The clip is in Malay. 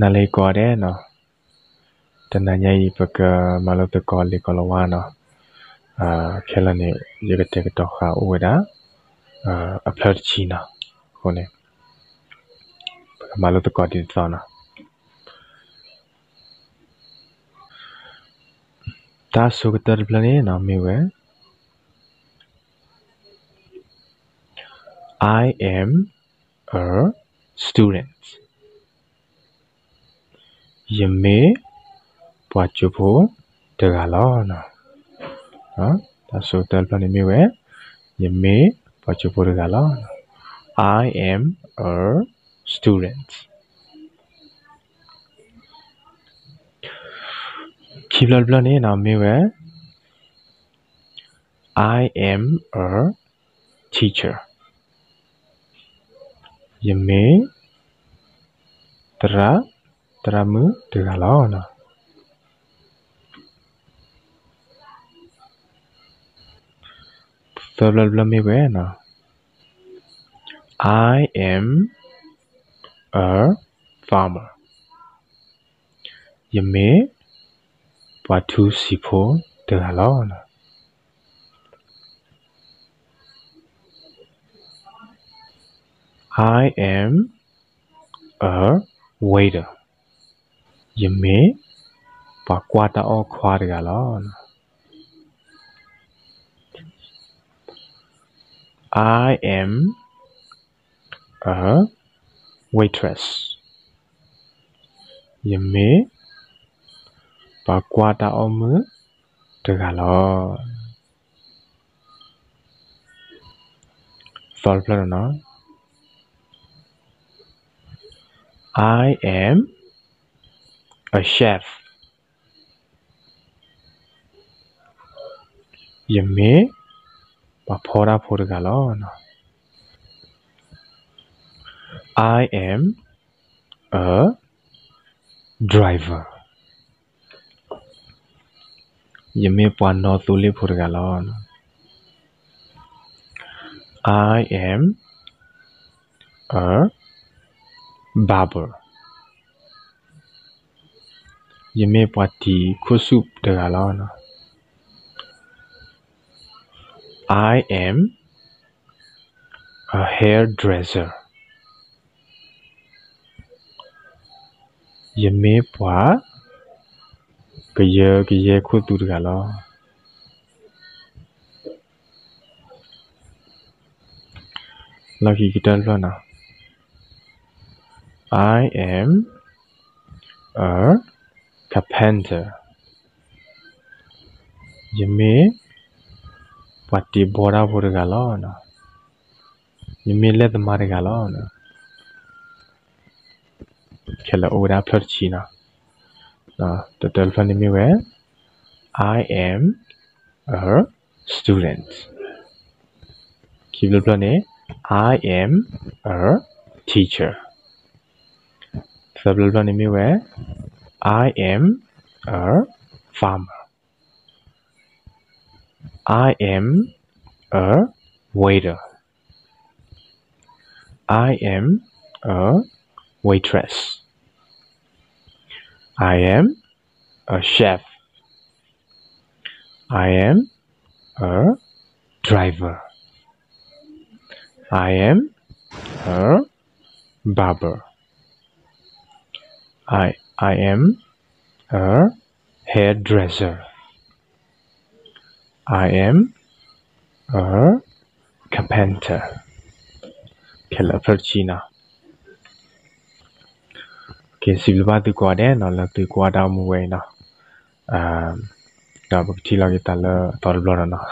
နာလေကောတဲ့နော်တနညာဤပကမလတကောလေကလဝါနော်အာခဲလနေရေကတေကတော့ခါဝေတာအာအဖလတ်ချီနာခုန်နေမလတကောဒီစောနာတာဆုကတပလနေနာမေဝဲ I am a student. ယမေဘွာချဖို့တကလာနော်ဟမ်ဒါဆိုတယ်ပနိမီဝဲယမေဘွာချဖို့တကလာ I am a student ကြည့်လာပြန်နေနာမေဝဲ I am a teacher ယမေတရာ လောနော် Problem bueno. I am a farmer. Yame watu sipo de halona. I am a waiter. yeme, pa kwata o khwar ga lo I am a waitress. Yeme, pa kwata o mu ga lo solve แล้วเนาะ I am A chef. Yummy. Papora por galon. I am a driver. Yummy pano tuli por galon. I am a barber. Yeme pa ti khusup de galo no I am a hairdresser. Yeme pwa kaya kaya khu tu ga lo. Lagi kita na. I am a carpenter. Yeme pati bora bora galo na. Yimile de mare galo na. Kela ora perchina na. The telephone mi we. I am a student. Kiblo plane? I am a teacher. Sablo plane we i am a farmer I am a waiter. I am a waitress. I am a chef. I am a driver. I am a barber. I I am a hairdresser I am a carpenter ဖြစ်လာဖြစ်ချီနာ Okay စီလဘာတူကွာတဲ့နော်လက်တူကွာတာမူဝဲနော်အာတော့ဘာတိလောက်ရတလာတော်လို့ရနော်